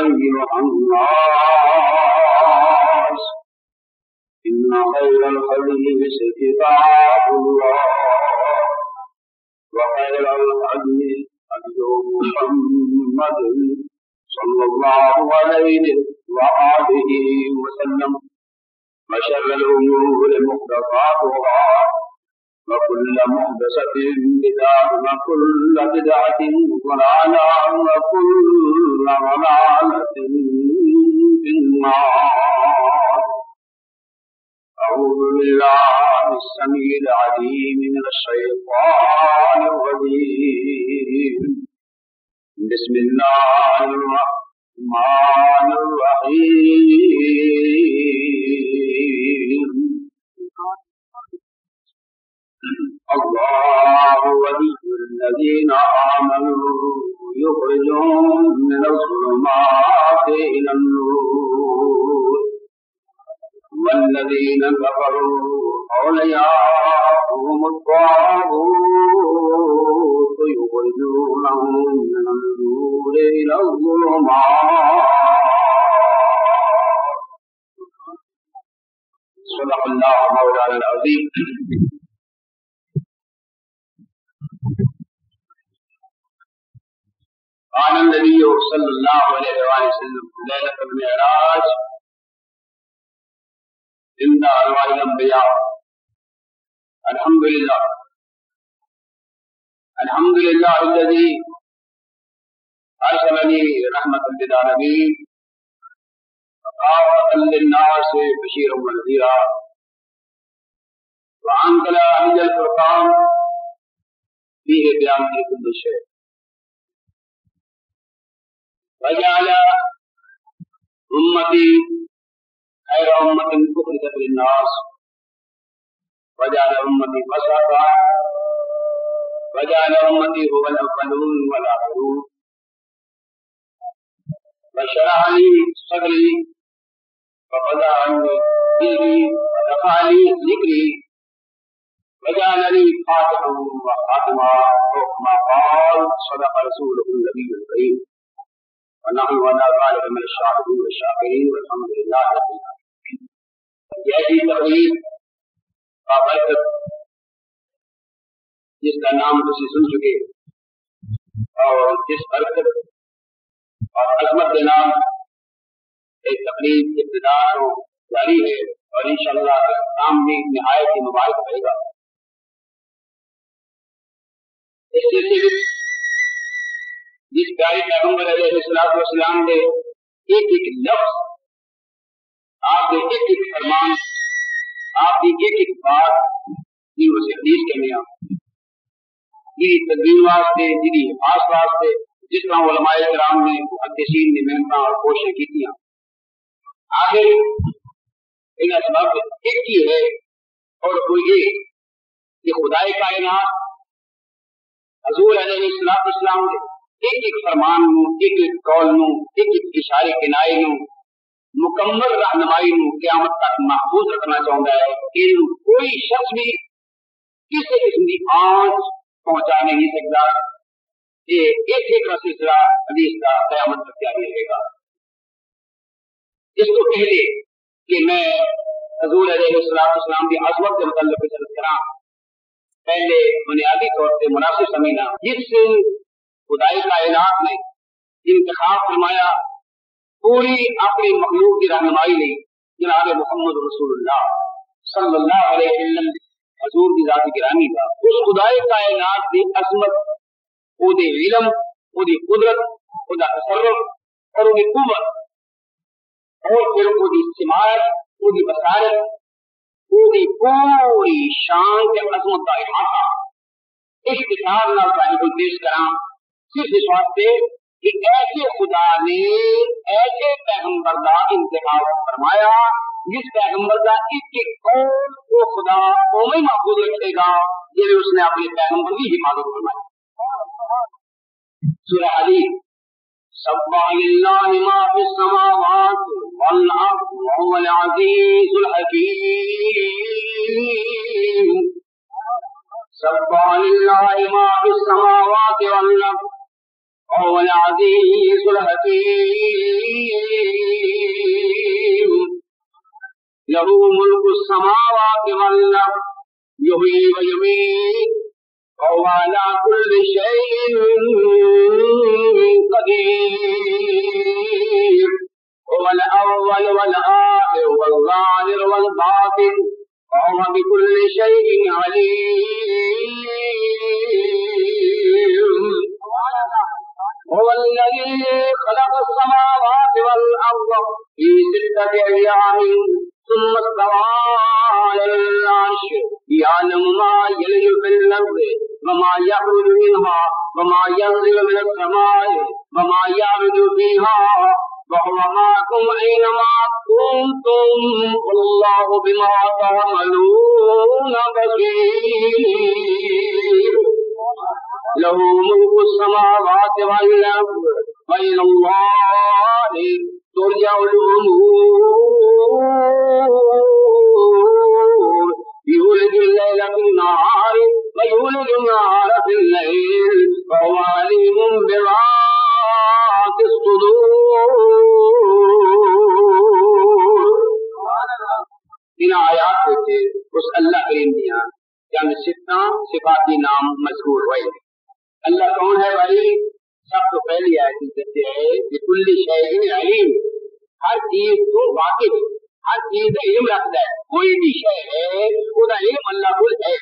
أيها الناس. إن خير الحديث كتاب الله. وخير الهدي هدي محمد صلى الله عليه وآله وسلم. وشر الأمور محدثاتها. وكل محدثة بدعة وكل بدعة ضلالة وكل ضلالة في النار. أعوذ بالله السميع العليم من الشيطان الرجيم. بسم الله الرحمن الرحيم. الله ولي الذين آمنوا يخرجون من الظلمات إلى النور. والذين كفروا أولياءهم الطاغوت يخرجونهم من النور إلى الظلمات. صدق الله مولانا العظيم. قال النبي صلى الله عليه وسلم ليلة المعراج عند أرواح الأنبياء. الحمد لله الحمد لله الذي أرسلني رحمة للعالمين وقافة للناس بشيرا ونذيرا. وأنزل عند الفرقان فيه بيان كل شيء. وجعل أمتي خير أمة أخرجت للناس. وجعل أمتي وسطا وجعل أمتي هو الأولون والآخرون. وشرح لي صدري وقضى عني ديني ودفع لي ذكري. وجعلني خاتما وخاتما وكما قال صدق رسوله النبي الكريم. ونحن ولا ذلك من الشاهدين والشاكرين والحمد لله رب العالمين. جیسی تقریر کا برکت جس کا نام تھی سن چکے اور جس برکت اور عظمت کے نام ایک تقریر ابتدا تو جاری ہے اور انشاءاللہ کام بھی نہایت ہی مبارک رہے گا۔ اس سلسلے جس پیارے پیغمبر علیہ السلام والسلام نے ایک ایک لفظ آپ کے ایک ایک فرمان، آپ کی ایک ایک بات جی اسے حدیث کہنے جی تدبیر واسطے جی حفاظ واسطے، جس طرح علماء کرام نے، محدثین نے محنت اور کوششیں کی تھی آگے ان اسباب ایک ہی ہے اور وہ یہ کہ خدائے کائنات حضور علیہ السلام اسلام نے ایک ایک فرمان نو، ایک ایک قول نو، ایک ایک اشارے کنائے نو، مکمل رہنمائی نو قیامت تک محفوظ رکھنا چاہتا ہے۔ کہ کوئی شخص بھی کسی قسم کی آنچ پہنچا نہیں سکتا۔ یہ ایک ایک کا سلسلہ حدیث کا قیامت تک جاری رہے گا۔ اس کو پہلے کہ میں حضور علیہ السلام کی عظمت کے متعلق بچت کرا پہلے بنیادی طور سے مناسب سمجھنا، جس خدائی کائنات نے انتخاب فرمایا، پوری اپنی مخلوق کی رہنمائی لی جناب محمد رسول اللہ صلی اللہ علیہ وسلم، حضور کی ذاتی گرانی کا۔ اس خدائی کائنات کی عظمت وہ علم وہ قدرت وہ تصرف اور وہ قوت اور پھر وہ سماعت وہ بصارت وہ پوری شان کے عظمت کا احاطہ۔ اس کتاب نہ صاحب پیش کرا صرف اس واسطے کہ ایسے خدا نے ایسے پیغمبر کا انتخاب فرمایا، جس پیغمبر کا ایک ایک قول کو خدا قومی محفوظ رکھے گا جب اس نے اپنے پیغمبر کی حفاظت فرمائی۔ سورہ حدیث سبح لله ما في السماوات والأرض وهو العزيز الحكيم سبح لله ما في السماوات والأرض وهو العزيز الحكيم. له ملك السماوات والأرض، يحيي ويميت، وهو على كل شيء قدير. هو الأول والآخر والظاهر والباطن، وهو بكل شيء عليم. الذي خلق السماوات والأرض في ستة أيام ثم استوى على العرش يعلم ما يلج في الأرض وما يخرج منها وما ينزل من السماء وما يعرج فيها وهو معكم أينما كنتم والله بما تعملون بصير. له ملك السماوات والأرض. وإلى الله ترجع الأمور. يولد الليل في النهار ويولد النهار في الليل. وهو عليم بذات الصدور. إن آیات سے اس اللہ کریم دیا چند سفتہ صفاتی نام مذکور ہوئے اللہ کون ہے بھائی سب تو پہلی آیت کہتے ہیں کہ کل شہر علیم، ہر چیز کو واقف، ہر چیز کا علم رکھتا ہے۔ کوئی بھی شے ہے وہ علم اللہ کو ہے۔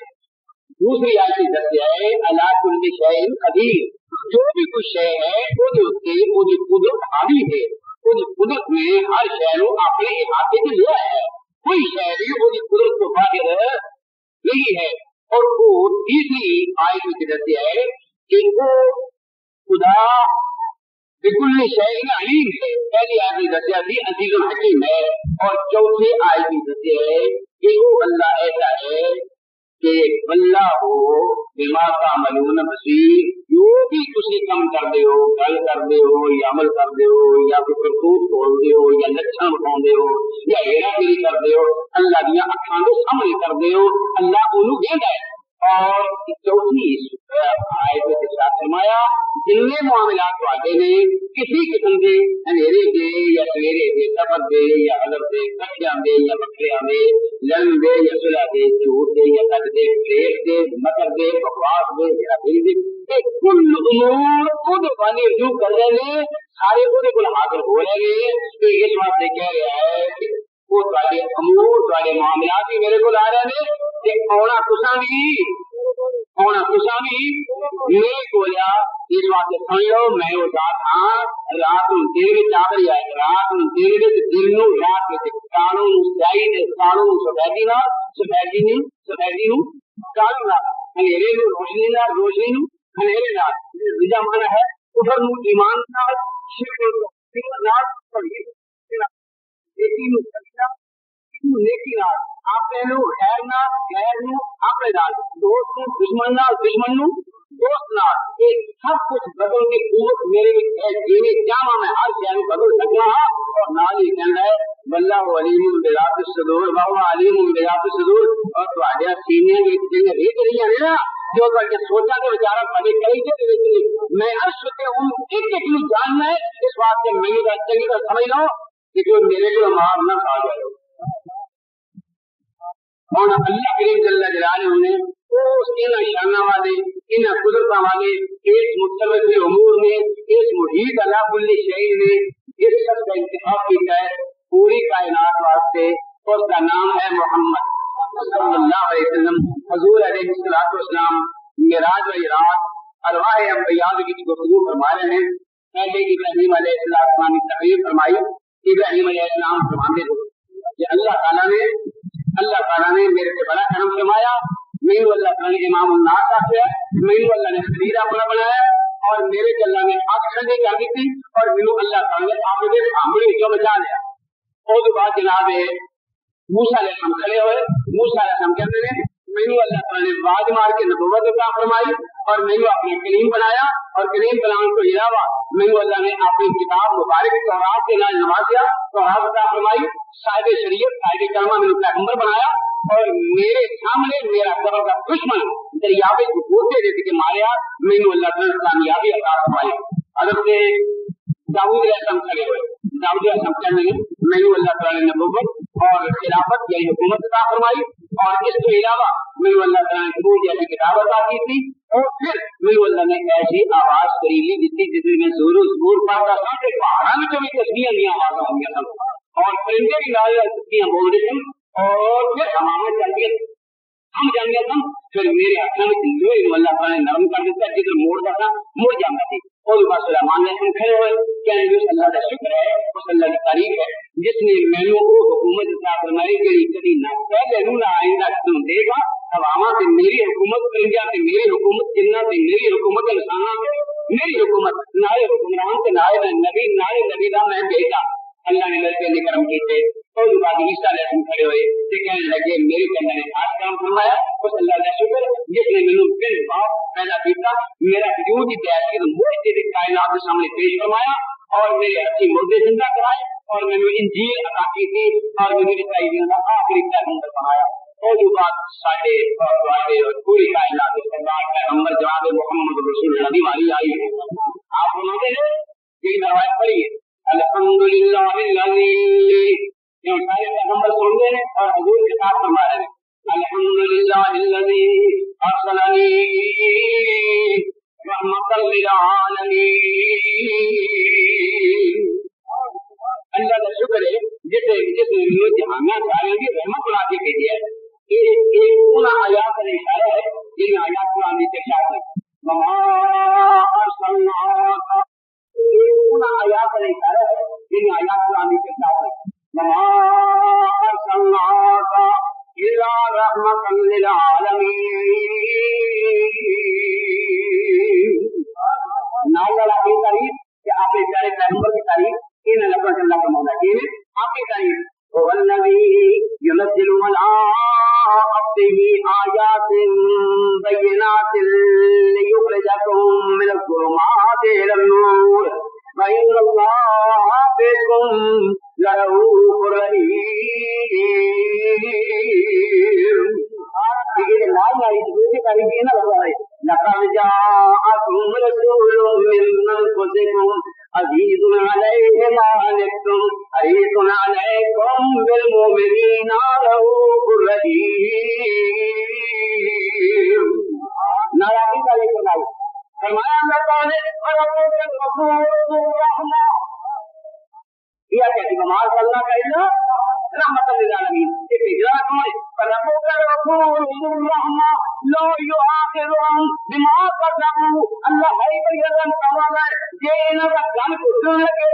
دوسری آیت کہتے ہیں اللہ کل شہر قدیر۔ جو بھی کچھ شے ہے وہ اس کی وہ قدرت حاوی ہے۔ اس قدرت میں ہر شہر اپنے احاطے میں لیا ہے۔ کوئی شہر شہری وہ قدرت کو باہر نہیں ہے۔ اور وہ تیسری آیت میں کہتے ہیں کہ وہ خدا بالکل شہری علیم ہے۔ پہلی آیت میں دسیا تھی، عزیز الحکیم ہے اور چوتھے آیت میں دسیا ہے کہ وہ اللہ ایسا ہے کہ اللہ ہو بیمار کا ملون بصیر۔ جو بھی تھی کم کر دے ہو گل کر دے ہو، یا عمل کر دے ہو، یا کوئی کرتوت توڑ دے ہو، یا لچھن اٹھا دے ہو، یا ہیرا گیری کر دے ہو، اللہ دیا اکھان کے سامنے کر دے ہو، اللہ انہوں دینا ہے۔ اور چوتھی آیت فرمایا، جن معاملات والے نے کسی قسم کے اندھیرے کے یا سویرے کے سفر دے یا ادب دے کٹیا دے یا بکریا دے لڑ دے یا سلا دے، جھوٹ دے یا کٹ دے پریٹ دے، مکر دے، بکواس دے یا دل دے کل امور خود بنے جو کر رہے ہیں، سارے وہ کل حاضر ہو رہے ہیں تو اس واسطے کہہ رہا ہے کہ وہ تھوڑے امور تھوڑے معاملات بھی میرے کو آ رہے ہیں۔ کہ آنا کسا بھی آنا کسا بھی میں بولیا اس واسطے سمجھ لو، میں وہ ذات ہاں رات نو دل وچ آ رہی ہے رات نو دل وچ دل نو رات وچ کانوں نو سیاہی تے کانوں نو سفیدی نال سفیدی نو سفیدی نو کالو نال ہنیرے نو روشنی نال روشنی نو ہنیرے نال دوجا مانا ہے، کفر نو ایمان نال، شرک نو کفر نال توحید نیکی نو دوست دوست اور بذات الصدور وهو بذات الصدور جو سوچا کہ بیچارہ کئی کے میں عرش ہوں ایک ایک جاننا ہے اس واسطے میں چنگی طرح سمجھ لو کہ جو میرے کو مار نہ کھا جائے۔ ہوں اللہ کریم جل جلالہ نے اس ان شانہ والے ان قدرت والے اس مختلف امور میں اس محیط اللہ کل شہر نے اس سب کا انتخاب کیا ہے پوری کائنات واسطے۔ اس کا نام ہے محمد صلی اللہ علیہ وسلم۔ حضور علیہ الصلوۃ والسلام معراج و رات ارواح انبیاء کی گفتگو فرما رہے ہیں۔ پہلے ابراہیم علیہ السلام کی تقریر فرمائی۔ ابراہیم علیہ السلام فرماتے تھے کہ اللہ تعالیٰ نے اللہ تعالیٰ نے میرے سے بڑا کرم فرمایا. مینو اللہ تعالیٰ نے امام الناس آخیا مینو اللہ نے خرید اپنا بنایا. اور میرے سے اللہ نے آگ ٹھنڈی کر دی تھی. اور مینو اللہ تعالیٰ نے آپ کے سامنے جو بچا لیا اس بعد جناب موسا علیہ السلام کھڑے ہوئے. موسا علیہ السلام کہتے ہیں مینو اللہ تعالیٰ نے باز مار کے نبوت عطا فرمائی اور مینو اپنے کلیم بنایا اور کلیم بنانے کو علاوہ مینو اللہ نے اپنی کتاب مبارک تورات کے نام نوازیا، تورات عطا فرمائی صاحب شریعت صاحب کرما مینو پیغمبر بنایا اور میرے سامنے میرا قبر کا دشمن دریاوے کو بوتے دیتے کے ماریا مینو اللہ تعالیٰ نے کامیابی عطا فرمائی۔ حضرت داؤد علیہ السلام کھڑے ہوئے۔ داؤد علیہ السلام کہنے لگے مینو اللہ تعالیٰ نے نبوت اور خلافت یعنی حکومت عطا فرمائی اور اس کے علاوہ میرے اللہ تعالیٰ نے روح جیسی کتاب عطا کی تھی اور پھر میرے اللہ نے ایسی آواز کری لی جس کی جس میں زور زور پڑتا تھا کہ پہاڑوں میں کبھی تصویر نہیں آواز ہوں گیا اور پرندے بھی لال تصویر بول رہے تھے۔ اور پھر ہمارے چاہیے ہم جان گیا تھا پھر میرے ہاتھوں میں جو اللہ تعالیٰ نے نرم کر دیتا جدھر موڑتا تھا مڑ جانا تھی اور بات سلیمان نے ہم کھڑے ہوئے کیا اس اللہ کا شکر ہے، اس اللہ کی تعریف ہے۔ جس نے مینو کو حکومت عطا فرمائی کہ کبھی نہ پہلے نو نہ آئندہ تم دے گا اب آما سے میری حکومت پرنجا سے میری حکومت جنہ سے میری حکومت انسانہ سے میری حکومت نارے حکمران سے نارے نبی نارے نبی کا میں بھیجا اللہ نے لڑکے نے کرم کیے۔ اور بعد عیسیٰ علیہ السلام کھڑے ہوئے کہ کہنے لگے، میرے کہنے نے آج کام فرمایا، اس اللہ کا شکر جس نے میرے پھر باپ پیدا کیا میرا وجود ہی تیار کیا وہ تیرے کائنات کے سامنے پیش فرمایا اور میرے اچھی مردے زندہ کرائے اور میں نے انجیل عطا کی تھی اور میں نے میری تعلیم کا آخری پیغمبر بنایا اور جو بات ساڈے اور تواڈے اور پوری کائنات کے سردار پیغمبر جواب محمد رسول اللہ نبی والی آئی ہے آپ سناتے ہیں، یہ روایت پڑھی ہے الحمد للہ سارے پیغمبر سن رہے ہیں اور حضور کے ساتھ فرما رہے ہیں۔ الحمد للہ ارسلنی رحمت للعالمین۔ اللہ کا شکر ہے جسے جس نے مجھے جہانیاں سارے کی رحمت بنا کے بھیجی ہے۔ یہ ایک پورا آیات کا اشارہ ہے، جن آیات قرآن کے ساتھ ہے وما ارسلناک۔ پورا آیات کا اشارہ ہے، جن آیات قرآن کے ساتھ ہے وما ارسلناک الا رحمت تعریف کہ آپ کے پیارے پیغمبر کی تعریف ان لفظ اللہ کا مولا کی ہے آپ کی تعریف هو الذي ينزل على عبده آيات بينات ليخرجكم من الظلمات إلى النور وإن الله بكم لرؤوف رحيم إذا ما يسوي كريمين الله لقد جاءكم رسول من أنفسكم عزيز عليه ما عنتم حريص عليكم بالمؤمنين رؤوف رحيم بما قدموا الله ہے۔ بيان تمام جين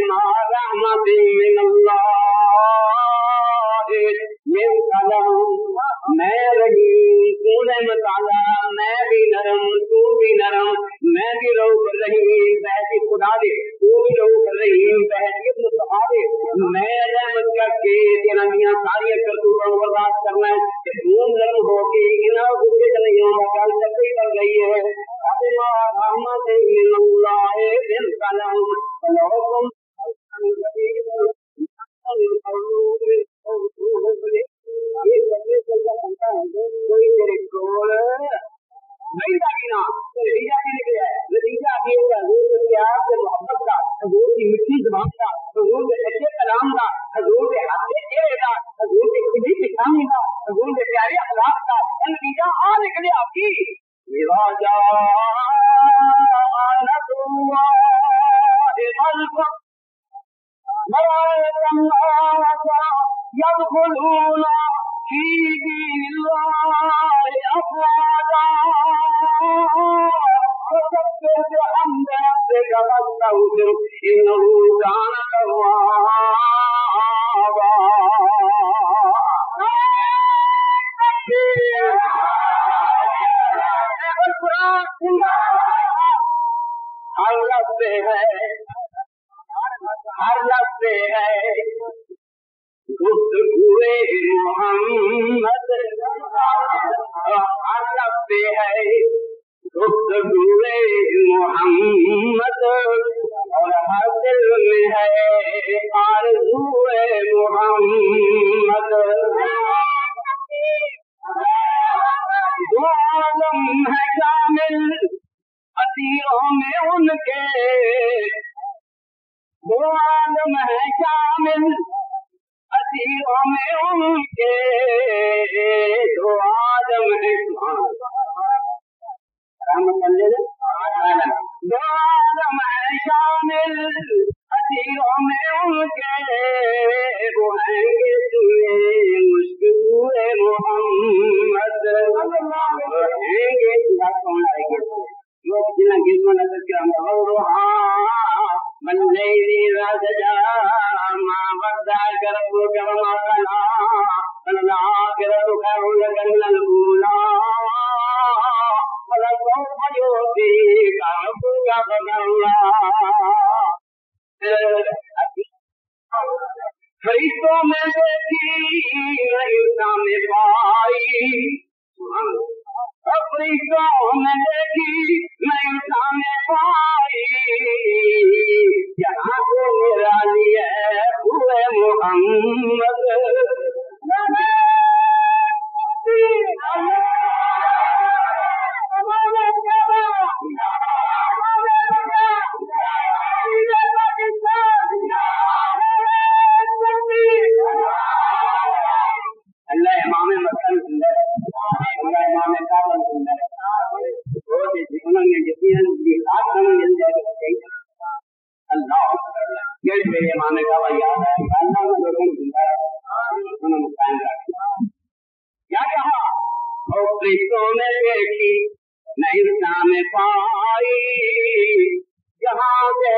بچاوے بابے رحمت من اللہ اور فرشتوں میں دیکھی انسان پائی۔ جہاں سے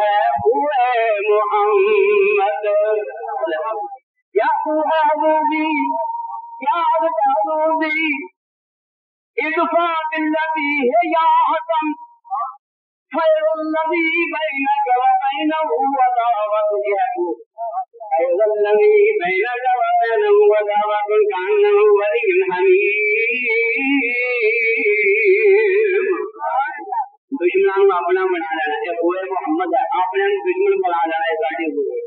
ہے ہوئے محمد۔ یا حبوبی یا حبوبی ہے یا حسن خیر الذی بینک وبینه عداوة خیر الذی بینک وبینه عداوة کانه ولی حمیم دشمنوں کو اپنا بنا لینا یہ پورے محمد ہے اپنے دشمن بنا لینا یہ گاڑی ہوئے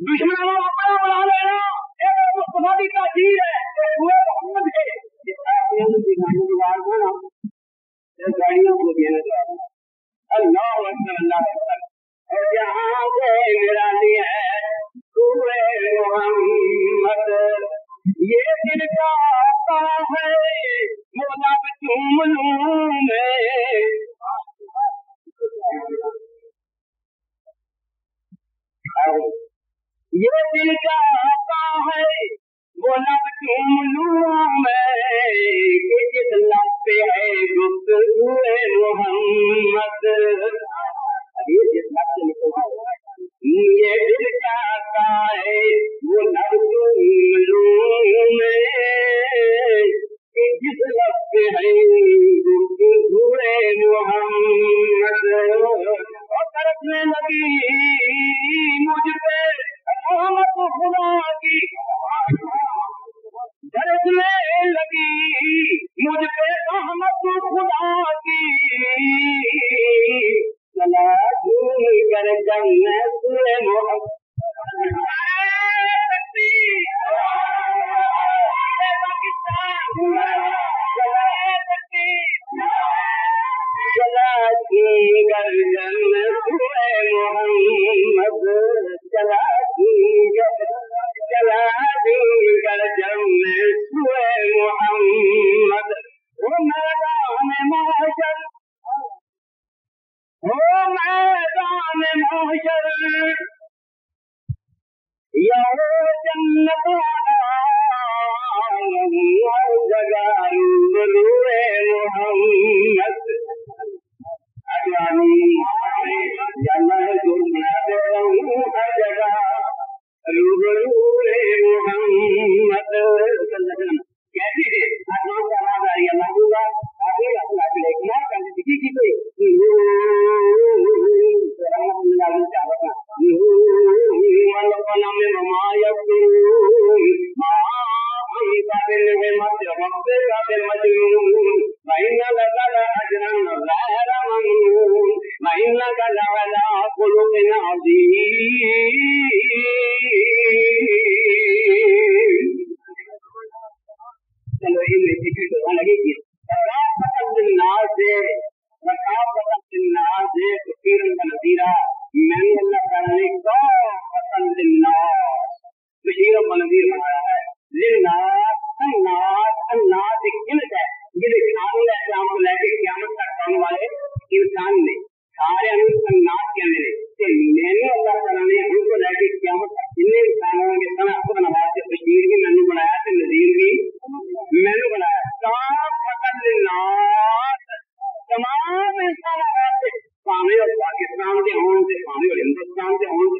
دشمنوں کو اپنا بنا لینا یہ مصطفیٰ کی تاثیر ہے یہ محمد. ہے یہ گاڑیوں کو دینا چاہتا اللہ اکبر اللہ اکبر اور یہاں سے میرا ہے پورے محمد یہ دل کا آتا ہے مولا چوم لوں میں یہ دل کا آتا ہے مولا چوم لوں میں کہ جس لب پہ ہے گفتگو محمد یہ جس لب سے نکل یہ دل کا آتا ہے وہ لب چوم لوں میں کہ جس لب پہ ہے گفتگو محمد اور ترسنے لگی مجھ پہ گهري لڳي انسان نے سارے ہم کے اندر کہ میں نے اللہ تعالیٰ نے ہم کو لے کے کیا ہوتا انسانوں کے سنا کو نواز کے تشہیر بھی میں نے بنایا تو نظیر بھی، میں نے بنایا سات فقط نات تمام انسان پانے اور پاکستان کے ہوں سے پانے اور ہندوستان کے ہوں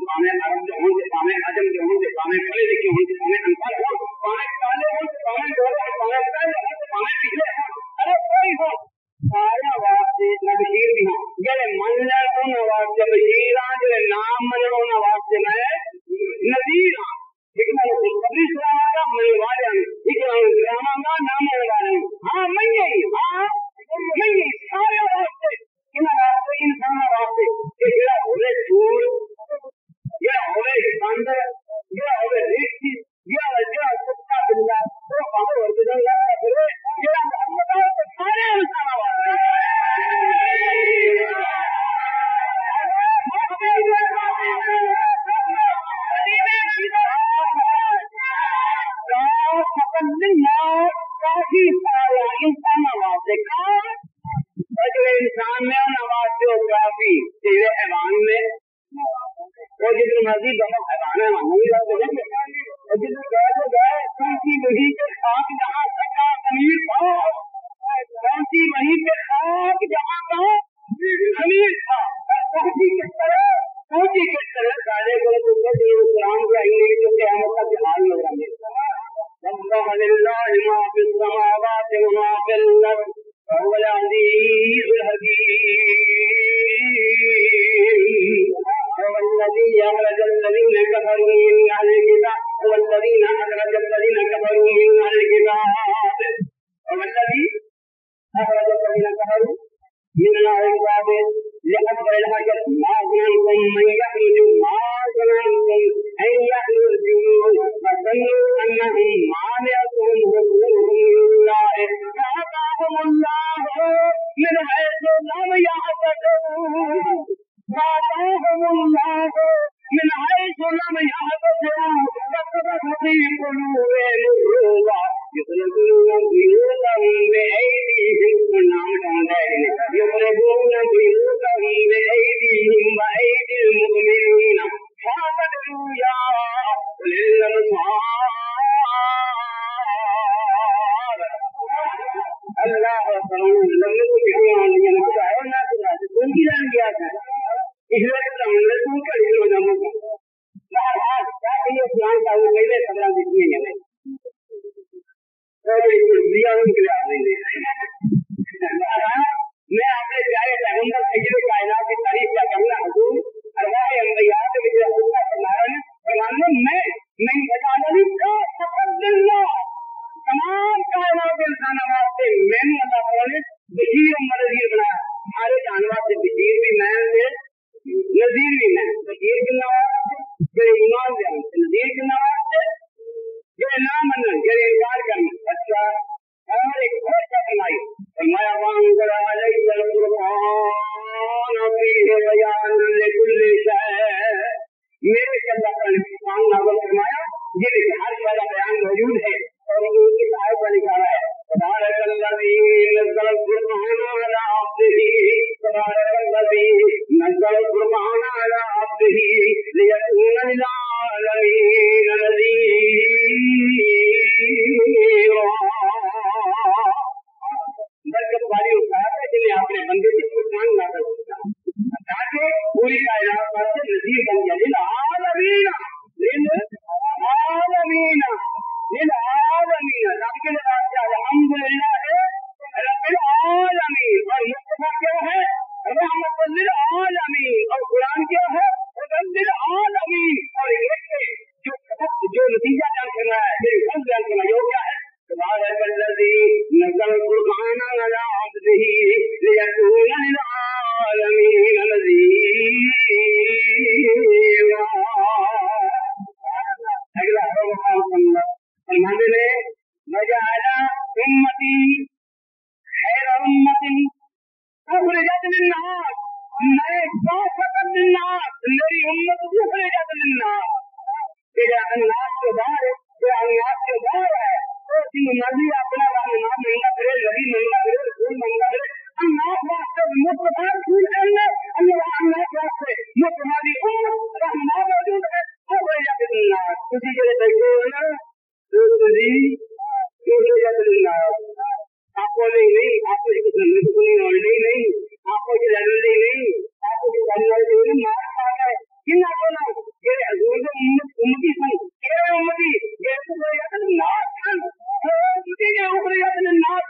امتی کے اوپر یہ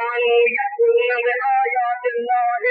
بأنهم كانوا يكفرون بآيات الله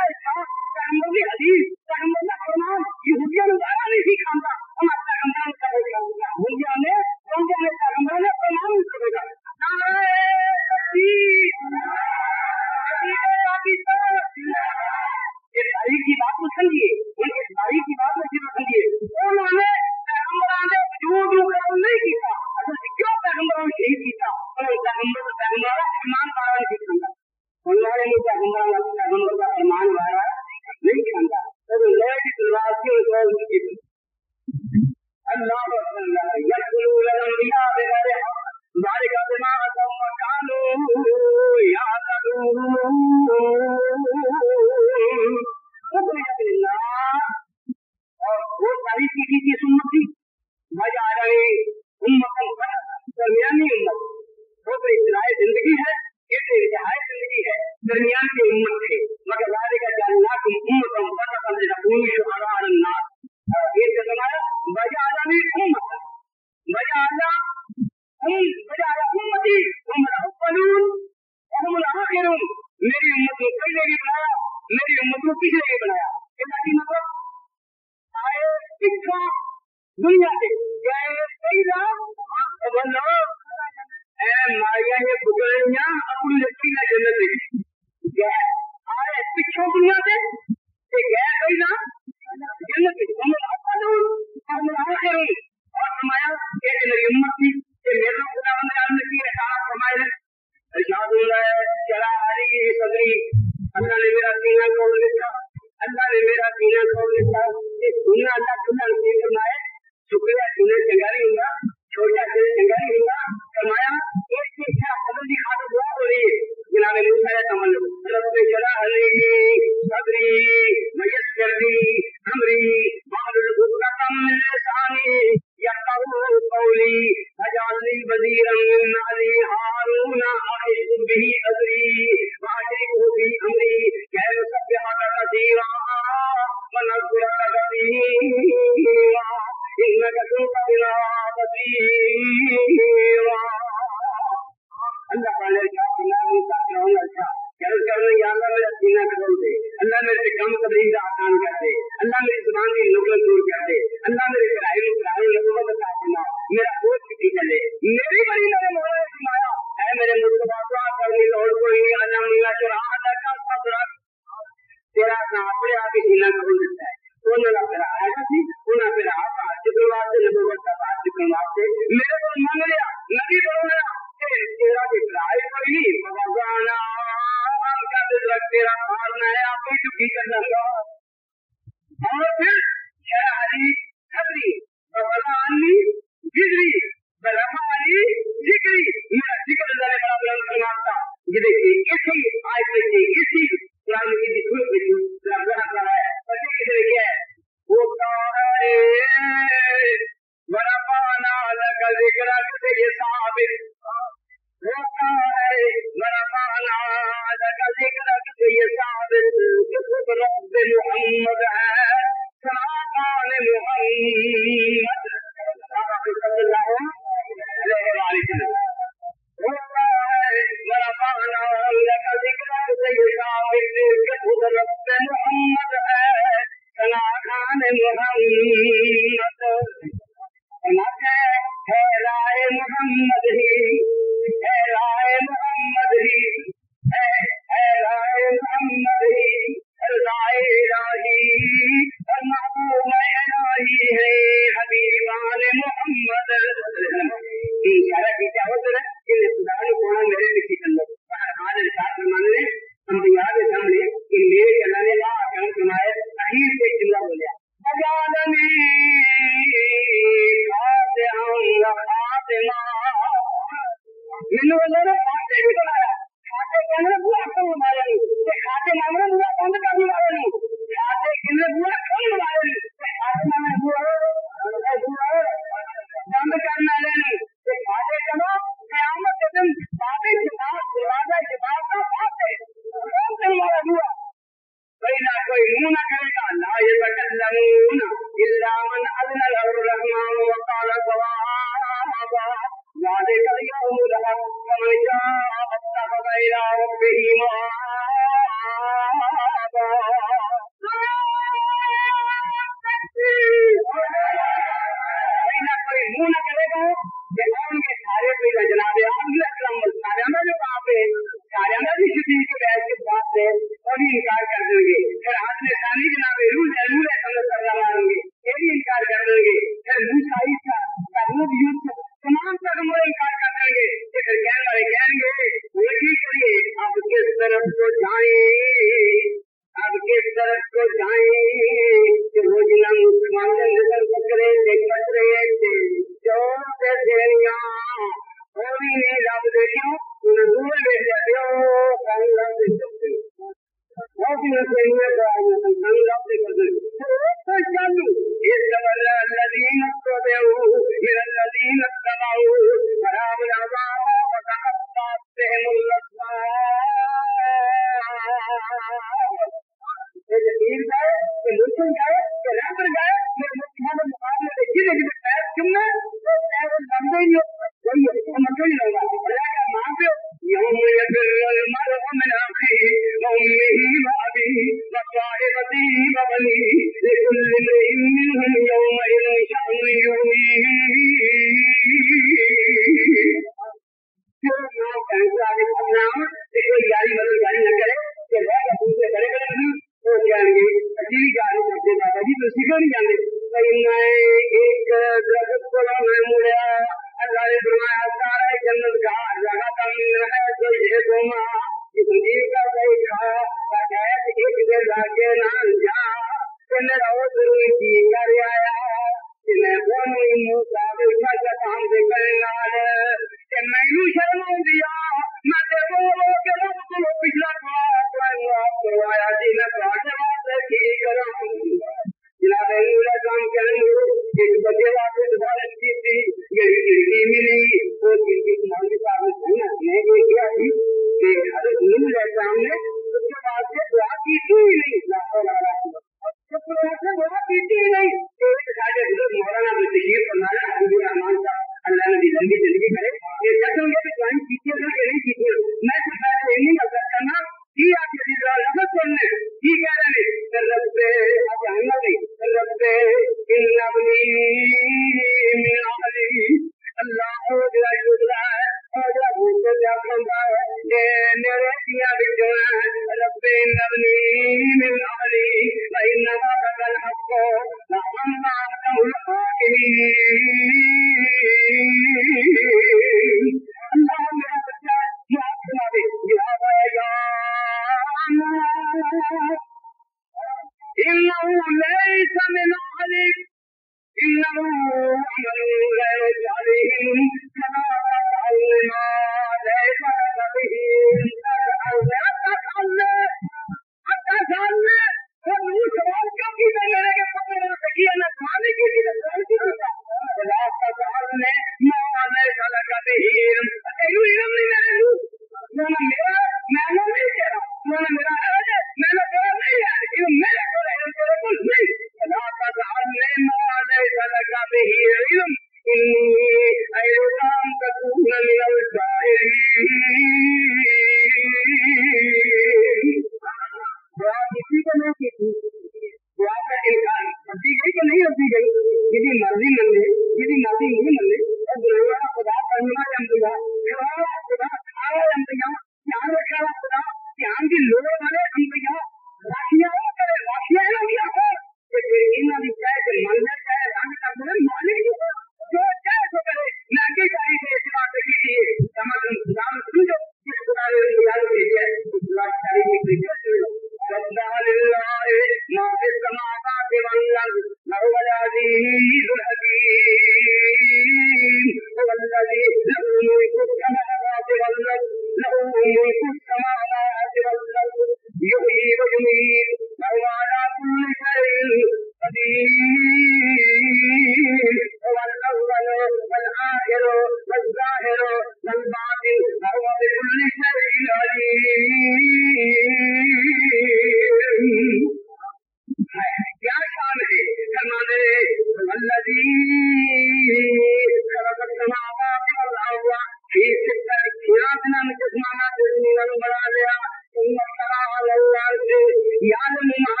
أيام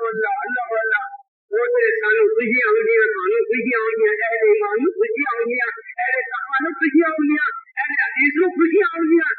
اللہ بجی گیا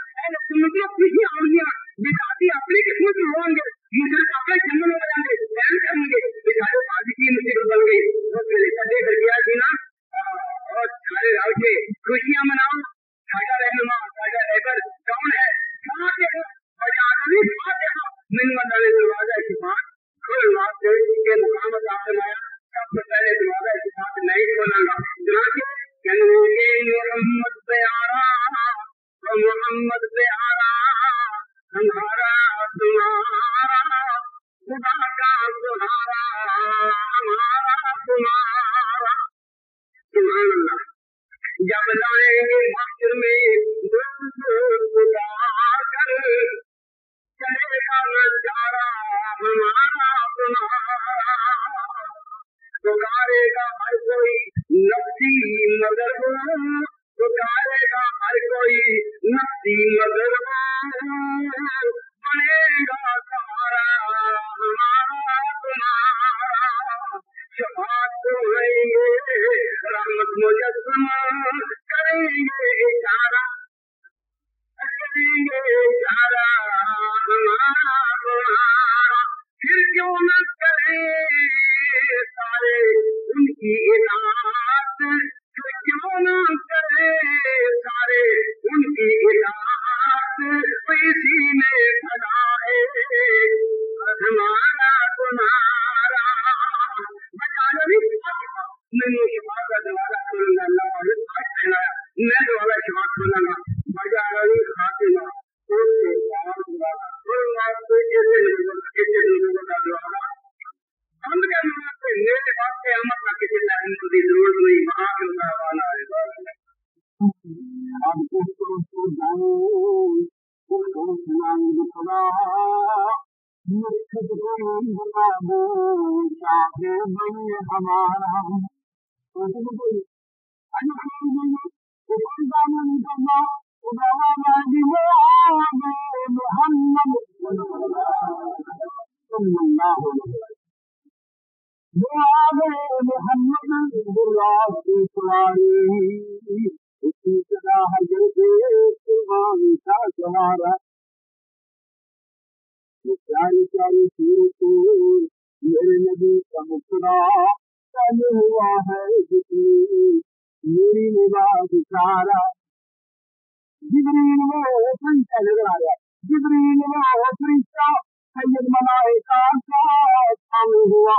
move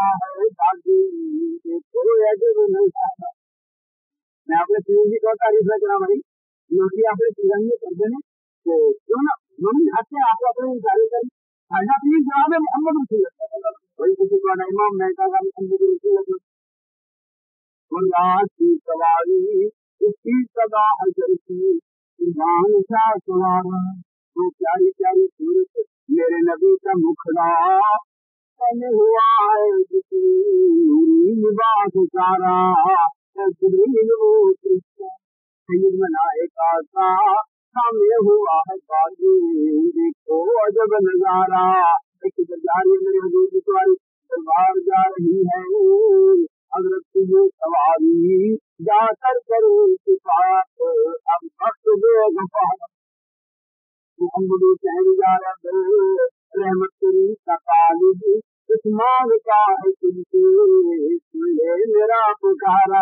رہا ہے کوئی ایسے کو نہیں چاہتا میں આપણે પીએનજી કરતા રીફ્રેશ કરવા મળી નોકરી આપણે પીરાની કરજે ને તો જો ને મમ્મી હાથે આપણે આપણે કાર્યક્રમ ખાના પીને જવાબે મોહમ્મદ રસૂલ કોઈ કુછ કોના ઇમામ મહેતા ગામ મોહમ્મદ રસૂલ گنگاس کی سواری اس کی سدا حضر کی ایمان کا سوارا وہ پیاری پیاری صورت میرے نبی کا مکھڑا ہوا ہے جتنی لباس سارا سید ملائکہ سامنے ہوا ہے بازو دیکھو عجب نظارہ ایک دربار میرے حضور کی دربار جا رہی ہے حضرت کی سواری جا کر کرے صفات اب وقت دے غفار محمد کہنے جا رہے رحمت کری کا طالب اس مانگ کا ہے تجھ سے سن میرا پکارا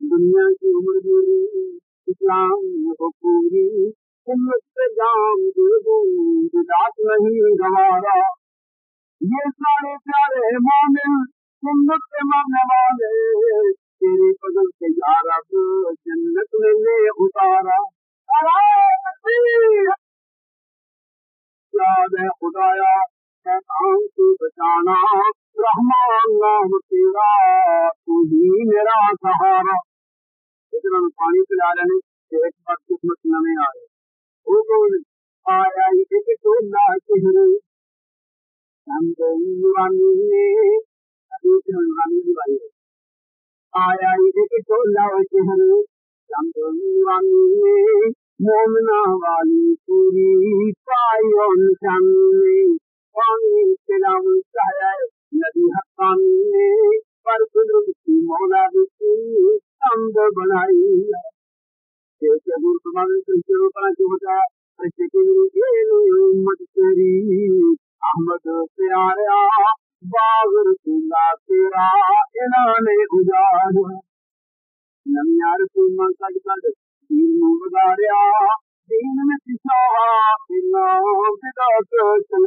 دنیا کی عمر میری اسلام ہو پوری سنت سے جام دے دوں بدعت نہیں گوارا یہ سارے پیارے مومن سنت سے مرنے والے تیرے قدر سے یارا کو جنت میں لے اتارا یاد خدایا شیطان سے بچانا، رحمان نام تیرا، تو ہی میرا سہارا۔ لیکن ہم پانی پلا رہے ہیں ایک بار قسمت نہ میں آئے۔ وہ کون؟ آیا ایک ٹولہ چہرے ہم تو نورانی ابھی سے نورانی کی بھائی آیا ایک ٹولہ چہرے ہم تو نورانی مومنا والی پوری پائی اور نشانی پانی پلاؤں چاہے ندی حقانی نے پر قدرت کی مولا بھی سمد بنائی ہے۔ جیسے دور تمہارے سلسلے پر جو ہوتا ایسے کہ امت تیری۔ احمد پیارا باغ رسولہ تیرا انہوں نے اجاد نمیاں رسول من سج کر دین نو بداریا دین میں پچھا بنا فدا کو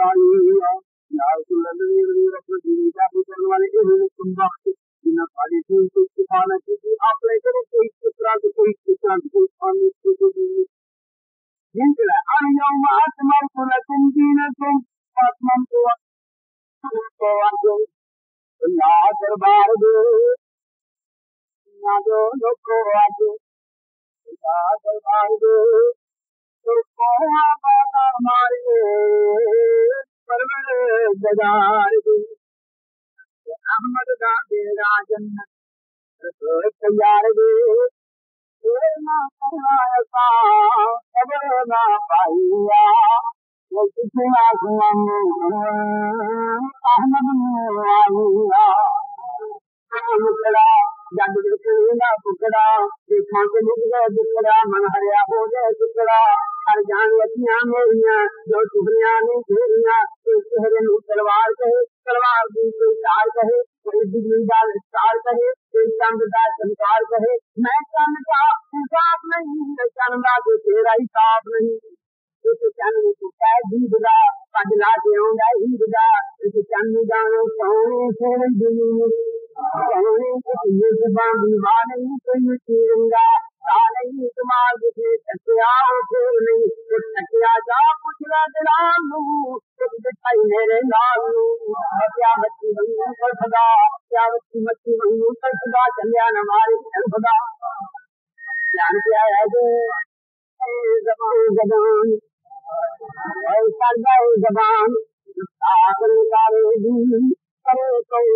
نکالے گی کرے کوئی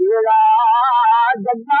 میرا جگہ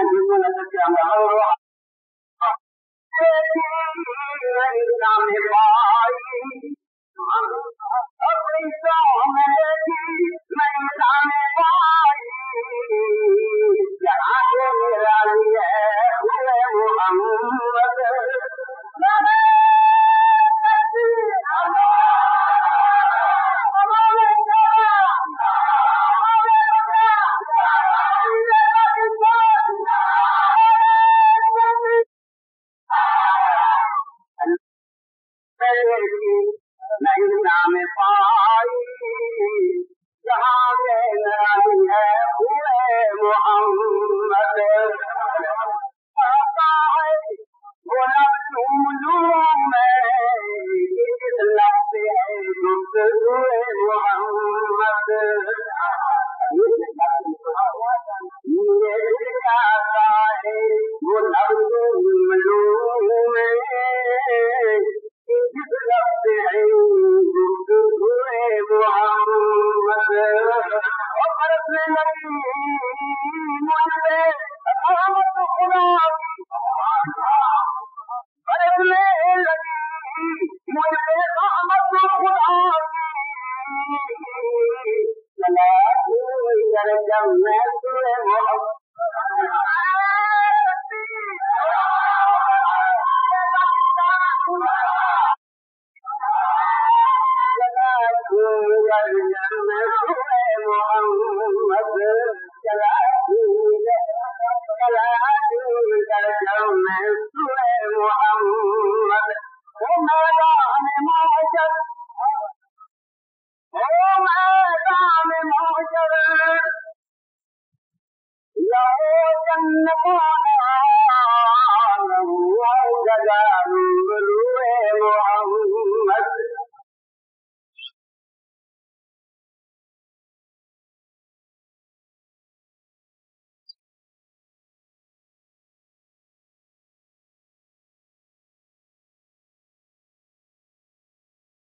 الذين يؤمنون پیری نہیں نام پائی جہاں میں